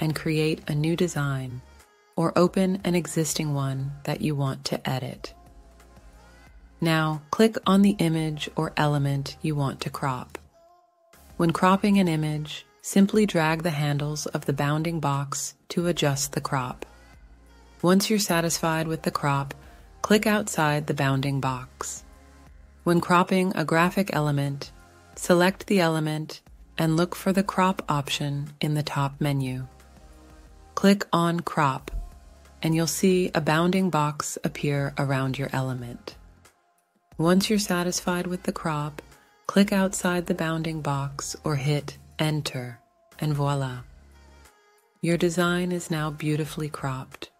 and create a new design or open an existing one that you want to edit. Now click on the image or element you want to crop. When cropping an image, simply drag the handles of the bounding box to adjust the crop. Once you're satisfied with the crop, click outside the bounding box. When cropping a graphic element, select the element and look for the crop option in the top menu. Click on crop and you'll see a bounding box appear around your element. Once you're satisfied with the crop, click outside the bounding box or hit enter and voila. Your design is now beautifully cropped.